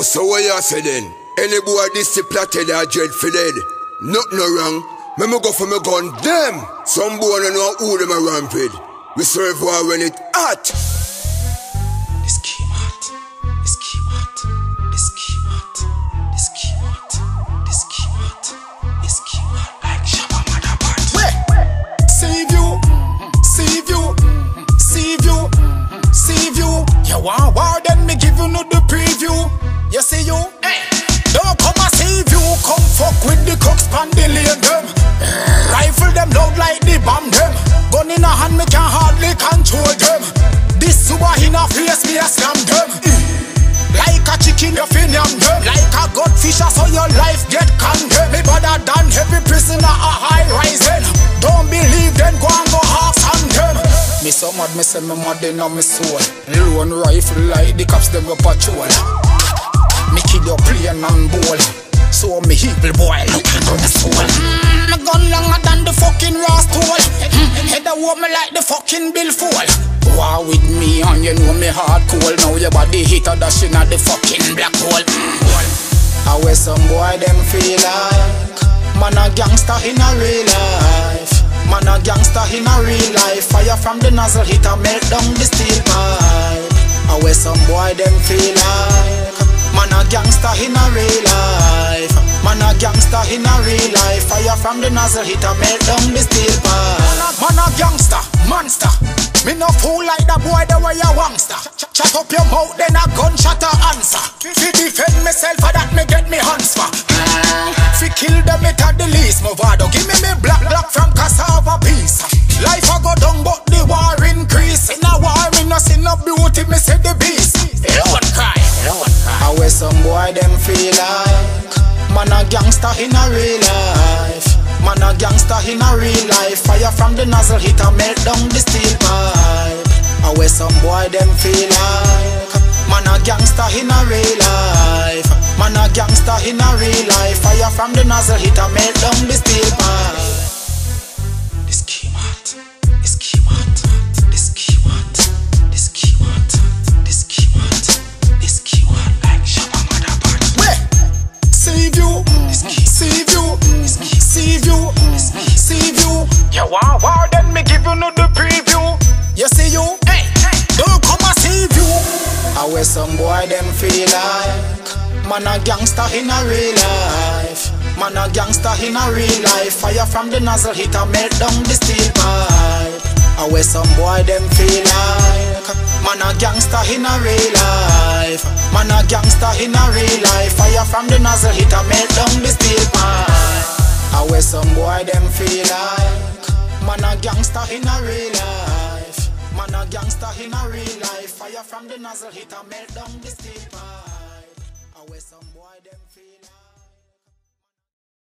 Yo, so what you say then? Any boy this the plotted or dread for dead? Nothing no wrong. Me me go for me gun them. Some boy no know who them a rampage. We serve war when it hot. Di scheme hot. Di scheme hot. Di scheme hot. Di scheme hot. Di scheme hot. Di scheme hot. Like Shabba Motherboard. See you, see you, see you, see you. You want war, Chicken, you fin yam them. Like a godfisher, so your life get condemned. Me better than every prisoner a high rising. Don't believe them, go and go half on them. Me so mad, me say me mad in on me soul. Lone rifle like the cops them go patrol. Me kill your plane and bowl. So me evil boy look into the soul. Mm, me gun longer than the fucking tool. Mm, head a me like the fucking Bill Fool. War with me and you know me heart cold. Now your body hit a dashing at the fucking black hole. Mm. I wear some boy them feel like Man a gangster in a real life. Man a gangster in a real life. Fire from the nozzle hit a melt down the steel pipe. I wear some boy them feel like Man a gangster in a real life. Man a gangster in a real life. Fire from the nozzle hit a melt down the steel pipe. Man a gangster, monster boy the way you wangster Shut up your mouth then a gunshot a answer. Fi defend myself for that me get me hands for. Fi kill them it at the least Movado give me me black black from cassava piece. Life a go down but the war increase. In a war me no see no beauty me see the beast. Cry, don't cry. I wear some boy them feel like Man a gangster in a real life. Man a gangster in a real life. Fire from the nozzle hit a melt down the steel pipe I wear some boy them feel like Man a gangster in a real life. Man a gangster in a real life. Fire from the nozzle hit a melt down the steel pipe. This key Wear some boy them feel like. Man a gangster in a real life. Man a gangster in a real life. Fire from the nozzle hit a melt down the steel pipe. I wear some boy them feel like. Man a gangster in a real life. Man a gangster in a real life. Fire from the nozzle hit a melt down the steel pipe. I wear some boy them feel like. Man a gangster in a real life Man a gangster in a real life. Fire from the nozzle hit a melt down the steel pipe. I wear some boy them feel like